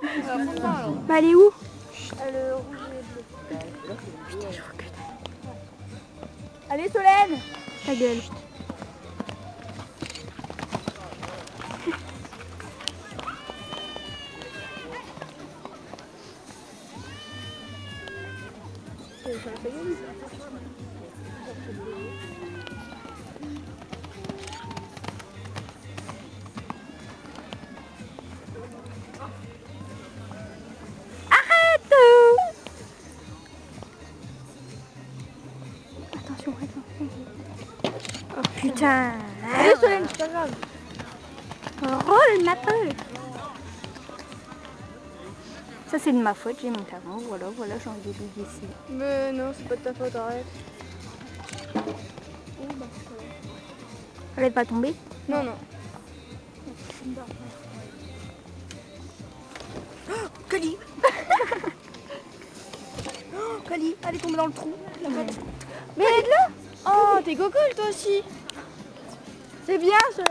Bah elle est où? Le rouge et bleu. Putain, je recule. Allez Solène Ta gueule. Oh putain Allez Solène, c'est pas grave. Roule ma peau Ça c'est de ma faute, j'ai monté avant, voilà, voilà, j'ai envie de ici. Mais non, c'est pas de ta faute, arrête. Elle est pas tombée? Non, non. Cali Cali, elle est tombée dans le trou. La. Mais là Oh, t'es gogol toi aussi. C'est bien Solène